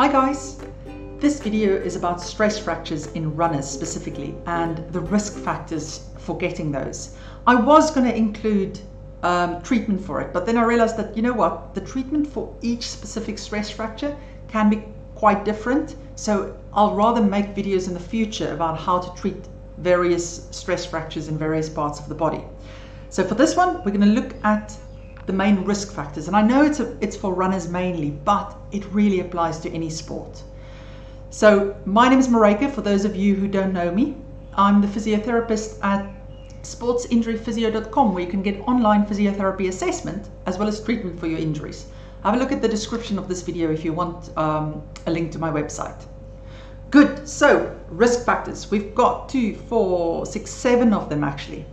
Hi guys! This video is about stress fractures in runners specifically and the risk factors for getting those. I was going to include um, treatment for it, but then I realized that, you know what, the treatment for each specific stress fracture can be quite different. So I'll rather make videos in the future about how to treat various stress fractures in various parts of the body. So for this one, we're going to look at the main risk factors. And I know it's, a, it's for runners mainly, but it really applies to any sport. So my name is Maryke, for those of you who don't know me. I'm the physiotherapist at sportsinjuryphysio.com where you can get online physiotherapy assessment as well as treatment for your injuries. Have a look at the description of this video if you want um, a link to my website. Good, so risk factors. We've got two, four, six, seven of them actually.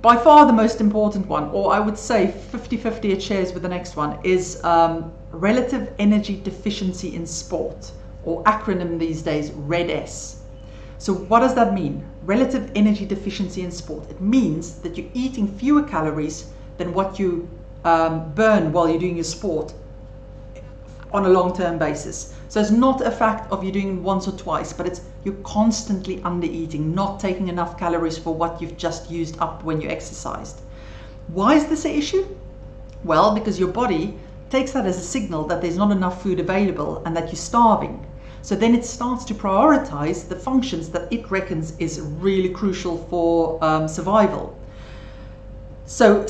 By far the most important one, or I would say 50-50 it shares with the next one, is um, relative energy deficiency in sport, or acronym these days, RED-S. So what does that mean? Relative energy deficiency in sport. It means that you're eating fewer calories than what you um, burn while you're doing your sport on a long-term basis. So it's not a fact of you doing it once or twice, but it's you're constantly under eating, not taking enough calories for what you've just used up when you exercised. Why is this an issue? Well, because your body takes that as a signal that there's not enough food available and that you're starving. So then it starts to prioritize the functions that it reckons is really crucial for um, survival. So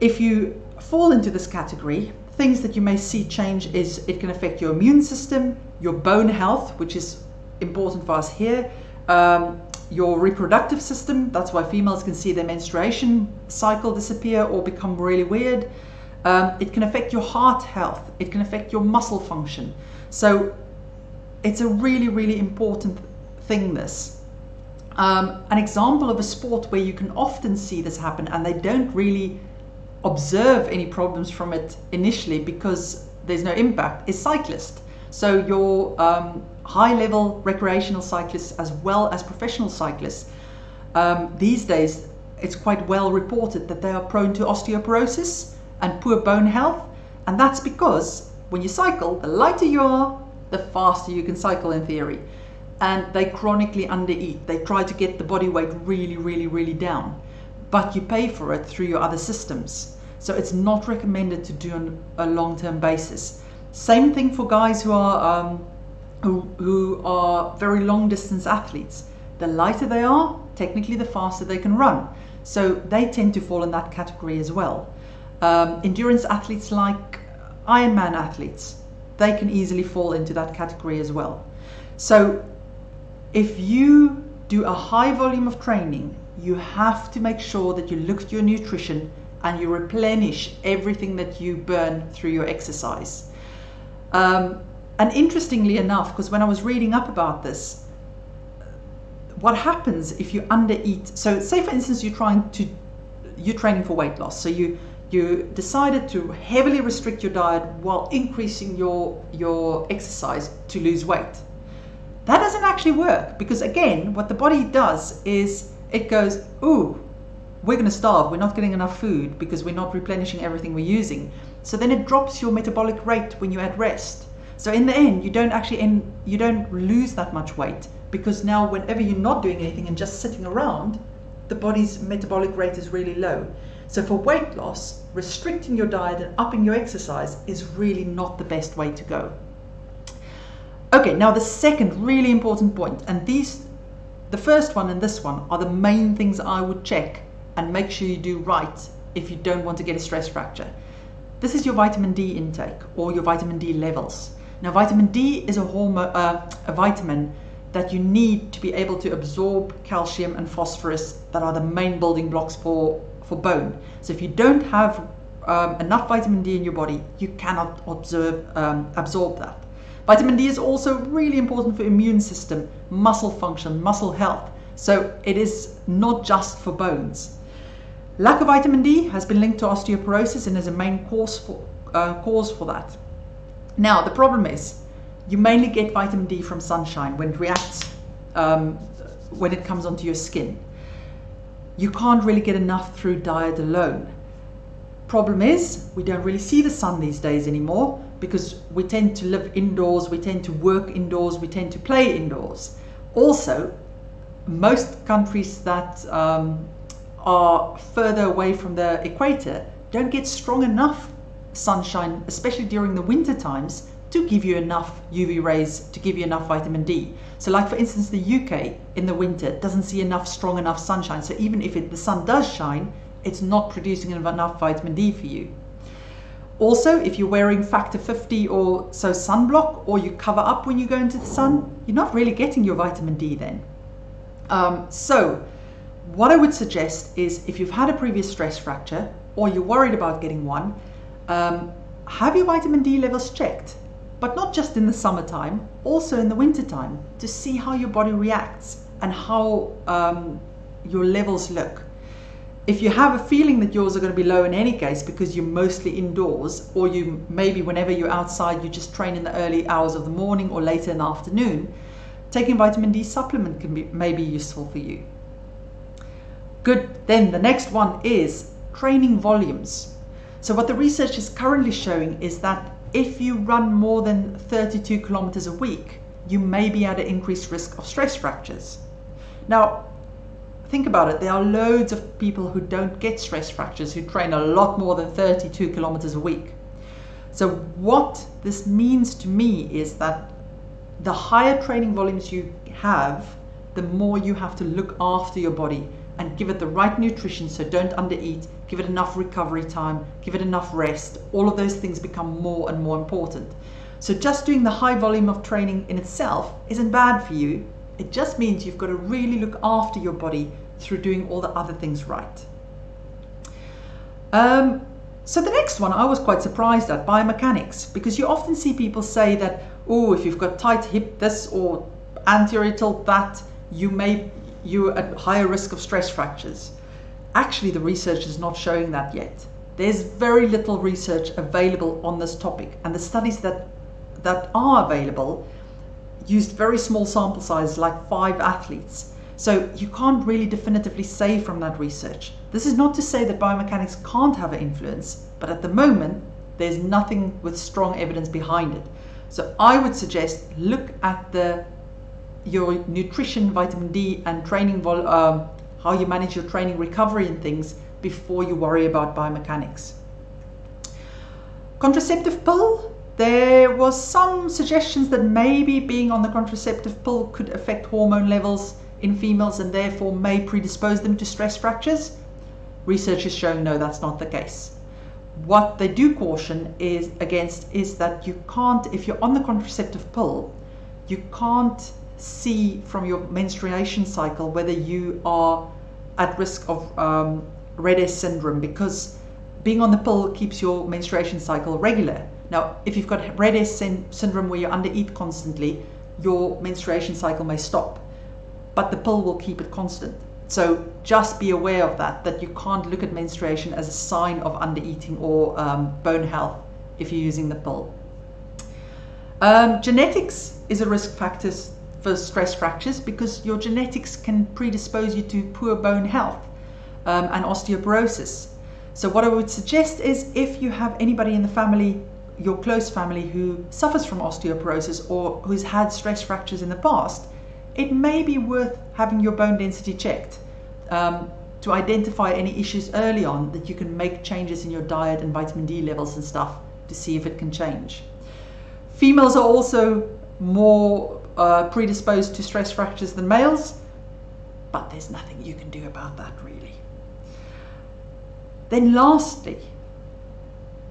if you fall into this category, things that you may see change is it can affect your immune system, your bone health, which is important for us here, um, your reproductive system. That's why females can see their menstruation cycle disappear or become really weird. Um, it can affect your heart health. It can affect your muscle function. So it's a really, really important thing, this. Um, an example of a sport where you can often see this happen and they don't really observe any problems from it initially because there's no impact is cyclist. So your um, high level recreational cyclists as well as professional cyclists, um, these days it's quite well reported that they are prone to osteoporosis and poor bone health. And that's because when you cycle, the lighter you are, the faster you can cycle in theory. And they chronically undereat. They try to get the body weight really, really, really down but you pay for it through your other systems. So it's not recommended to do on a long-term basis. Same thing for guys who are um, who, who are very long distance athletes. The lighter they are, technically the faster they can run. So they tend to fall in that category as well. Um, endurance athletes like Ironman athletes, they can easily fall into that category as well. So if you do a high volume of training you have to make sure that you look at your nutrition and you replenish everything that you burn through your exercise. Um, and interestingly enough, because when I was reading up about this, what happens if you undereat? So, say for instance, you're trying to you're training for weight loss, so you you decided to heavily restrict your diet while increasing your your exercise to lose weight. That doesn't actually work because again, what the body does is it goes, ooh, we're going to starve. We're not getting enough food because we're not replenishing everything we're using. So then it drops your metabolic rate when you're at rest. So in the end, you don't actually end, you don't lose that much weight because now whenever you're not doing anything and just sitting around, the body's metabolic rate is really low. So for weight loss, restricting your diet and upping your exercise is really not the best way to go. Okay, now the second really important point, and these the first one and this one are the main things I would check and make sure you do right if you don't want to get a stress fracture. This is your vitamin D intake or your vitamin D levels. Now vitamin D is a, hormone, uh, a vitamin that you need to be able to absorb calcium and phosphorus that are the main building blocks for, for bone. So if you don't have um, enough vitamin D in your body, you cannot observe, um, absorb that. Vitamin D is also really important for immune system, muscle function, muscle health. So it is not just for bones. Lack of vitamin D has been linked to osteoporosis and is a main cause for, uh, cause for that. Now, the problem is you mainly get vitamin D from sunshine when it reacts, um, when it comes onto your skin. You can't really get enough through diet alone. Problem is, we don't really see the sun these days anymore, because we tend to live indoors, we tend to work indoors, we tend to play indoors. Also, most countries that um, are further away from the equator don't get strong enough sunshine, especially during the winter times, to give you enough UV rays to give you enough vitamin D. So like for instance, the UK in the winter doesn't see enough strong enough sunshine. So even if it, the sun does shine, it's not producing enough vitamin D for you. Also, if you're wearing factor 50 or so sunblock or you cover up when you go into the sun, you're not really getting your vitamin D then. Um, so what I would suggest is if you've had a previous stress fracture or you're worried about getting one, um, have your vitamin D levels checked but not just in the summertime, also in the wintertime, to see how your body reacts and how um, your levels look. If you have a feeling that yours are going to be low in any case because you're mostly indoors, or you maybe whenever you're outside, you just train in the early hours of the morning or later in the afternoon, taking vitamin D supplement can be may be useful for you. Good. Then the next one is training volumes. So what the research is currently showing is that if you run more than 32 kilometers a week, you may be at an increased risk of stress fractures. Now, think about it. There are loads of people who don't get stress fractures who train a lot more than 32 kilometers a week. So, what this means to me is that the higher training volumes you have, the more you have to look after your body and give it the right nutrition so don't undereat, give it enough recovery time, give it enough rest. All of those things become more and more important. So just doing the high volume of training in itself isn't bad for you. It just means you've got to really look after your body through doing all the other things right. Um, so the next one I was quite surprised at, biomechanics, because you often see people say that, oh, if you've got tight hip this or anterior tilt that, you may you're at higher risk of stress fractures. Actually, the research is not showing that yet. There's very little research available on this topic, and the studies that that are available used very small sample sizes, like five athletes. So you can't really definitively say from that research. This is not to say that biomechanics can't have an influence, but at the moment, there's nothing with strong evidence behind it. So I would suggest look at the your nutrition, vitamin D, and training, um, how you manage your training recovery and things before you worry about biomechanics. Contraceptive pill, there was some suggestions that maybe being on the contraceptive pill could affect hormone levels in females and therefore may predispose them to stress fractures. Research is showing no, that's not the case. What they do caution is against is that you can't, if you're on the contraceptive pill, you can't see from your menstruation cycle whether you are at risk of um, RED-S syndrome because being on the pill keeps your menstruation cycle regular. Now, if you've got RED-S syndrome where you undereat constantly, your menstruation cycle may stop, but the pill will keep it constant. So just be aware of that, that you can't look at menstruation as a sign of undereating or um, bone health if you're using the pill. Um, genetics is a risk factor for stress fractures because your genetics can predispose you to poor bone health um, and osteoporosis. So, what I would suggest is if you have anybody in the family, your close family, who suffers from osteoporosis or who's had stress fractures in the past, it may be worth having your bone density checked um, to identify any issues early on that you can make changes in your diet and vitamin D levels and stuff to see if it can change. Females are also more uh, predisposed to stress fractures than males, but there's nothing you can do about that really. Then, lastly,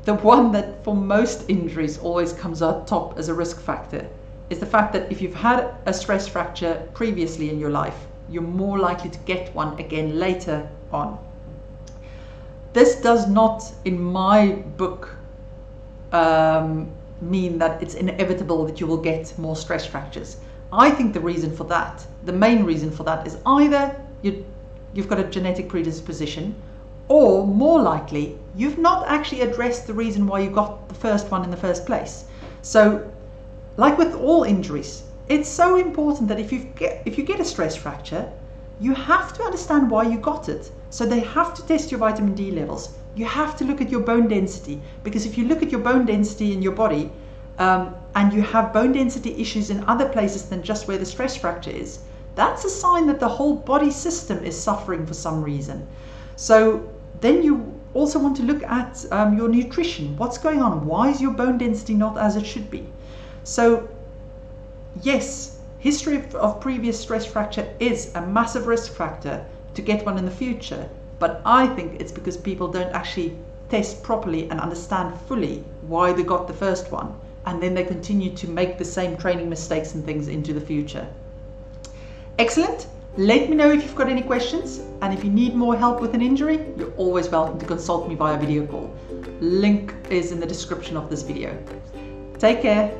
the one that for most injuries always comes out top as a risk factor is the fact that if you've had a stress fracture previously in your life, you're more likely to get one again later on. This does not, in my book, um, mean that it's inevitable that you will get more stress fractures. I think the reason for that, the main reason for that, is either you, you've got a genetic predisposition, or more likely, you've not actually addressed the reason why you got the first one in the first place. So, like with all injuries, it's so important that if you get if you get a stress fracture, you have to understand why you got it. So they have to test your vitamin D levels. you have to look at your bone density because if you look at your bone density in your body um, and you have bone density issues in other places than just where the stress fracture is, that's a sign that the whole body system is suffering for some reason. So then you also want to look at um, your nutrition. What's going on? Why is your bone density not as it should be? So, yes, history of previous stress fracture is a massive risk factor to get one in the future. But I think it's because people don't actually test properly and understand fully why they got the first one. And then they continue to make the same training mistakes and things into the future. Excellent. Let me know if you've got any questions. And if you need more help with an injury, you're always welcome to consult me via video call. Link is in the description of this video. Take care.